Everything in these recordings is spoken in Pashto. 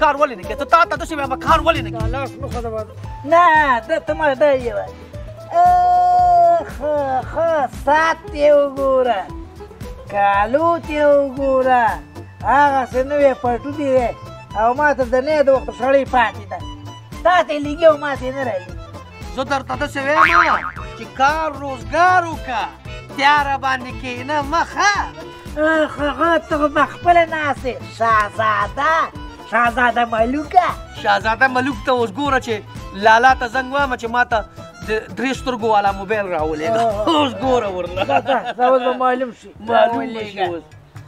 کار ولې نه کې ته تا ته داسې بیا به کار ولې نه کې لاس نو خو دا نه دا ته ما دا یو خو خو سات یې وګوره کالو ته وګوره هغه څه نوې پټو دی او ما ته د نه د وخت سړی پاتې ده تا ته لګي او ما ته نه راځي زه درته داسې وایم چې کار روزګار وکړه تیاره باندې کېنه مه ښه اخ هغه ته خو به خپله ناستې شهزاده شهزاده ملوکه شهزاده ملوک ته اوس ګوره چې لالا ته زنګ وایم چې ما ته د درې سترګو والا موبایل راولېږه اوس ګوره ورله دا اوس به معلوم شي معلوم به شي اوس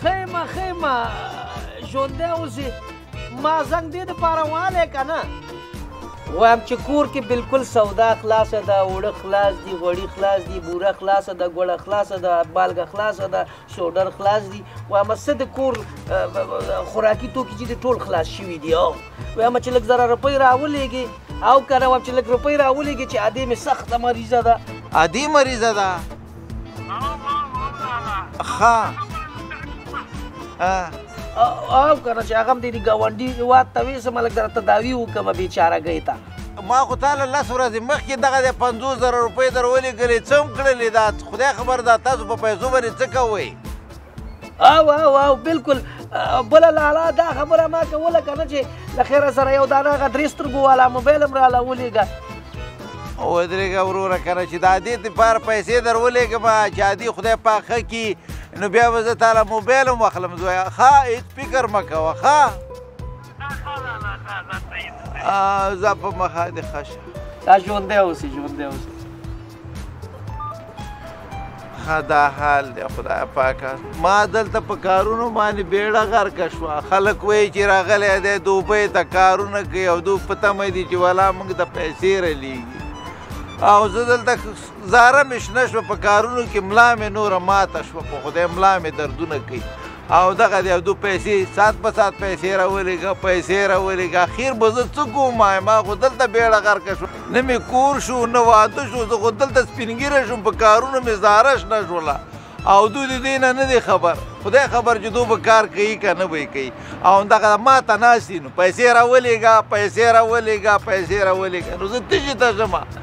خیمه خیمه ژوندی اوسې ما زنګ دې دپاره والی که نه وایم چې کور کې بالکل سودا خلاصه ده اوړه خلاص دي غوړي خلاص دي بوره خلاصه ده ګوړه خلاصه ده بالګه خلاصه ده سوډر خلاص دي وایم څه د کور خوراکي توکي چې دي ټول خلاص شوي دي او وایم چې لږ زره روپۍ راولېږي او که نه وایم چې لږ روپۍ راولېږي چې ادې مې سخته مریضه ده ادې مریضه ده ښه او کنه چې هغه دې ګاونډي هیواد ته وې سم لګ در تداوی وکم بیچاره گئی تا ما خو تعالی لس ورځې مخکې دغه د 50000 روپۍ درولې ګلې څوم کړلې دا خدای خبر دا تاسو په پیسو باندې څه کوئ او او او بالکل بل لالا دا خبره ما کوله کنه چې د خیر سره یو دا دغه درې سترګو والا موبایل هم راله ولېږه ودرېږه وروره کنه چې دا دې دپاره پیسې در ولېږم چې عادي خدای پاک ښه کي نو بیا به زه تاله موبایل هم واخلم زویه ښه هېڅ فکر مه کوه ښه ځه په مخه دې ښه شه دا ژوندی اوسې ژوندی اوسې ښه دا حال دی خدای پاکه ما دلته په کارونو باندې بیړه غرقه شوه خلک وایي چې راغلی دی دوبۍ ته کارونه کوي او دوی په تمه دي چې ولا موږ ته پیسې رلیږي او زه دلته زاره مې شنه شوه په کارونو کې ملا مې نوره ماته شوه په خدای ملا مې دردونه کوي او دغه دی دو پیسې سات په سات پیسې راولېږه پیسې راولېږه اخیر به زه څه کوم ما خو دلته بیړه غرقه شو نه مې کور شو نه واده شو زه خو دلته سپینګیره شوم په کارونو مې زاره شنه شوله او دوی د دې نه نه دی خبر خدای خبر چې دوی به کار کوي که نه به یې کوي او همدغه ما ته ناست دي نو پیسې راولېږه پیسې راولېږه پیسې راولېږه نو زه تږي ته ځم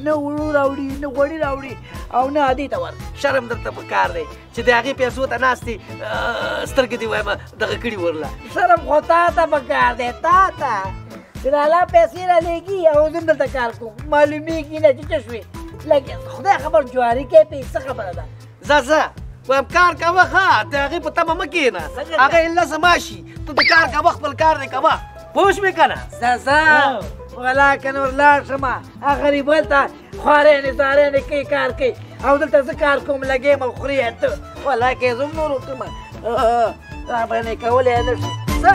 نه وړو راوړي نه غوړي راوړي او نه عادي ته ور شرم درته په کار دی چې د هغې پیسو ته ناستې سترګې دې وایم دغه کړي ورله شرم خو تا ته په کار دی تا ته چې د الله پیسې رالېږي او زه دلته کار کوم معلومېږي نه چې څه شوې لکه خدای خبر جواري کې پې څه خبره ده ځه ځه وایم کار کوه ښه د هغې په تمه مه کښېنه هغه یې لسه ماشي ته د کار کوه خپل کار دی کوه پوه شوې که نه ځه ځه ولا که نور لاړ شم هغه غریب هلته خوارې نه زارې نه کوي کار کوي او دلته زه کار کوم لګېم او خورې ته ولا که زه هم نور وکړم را باندې کولی نه شي ځه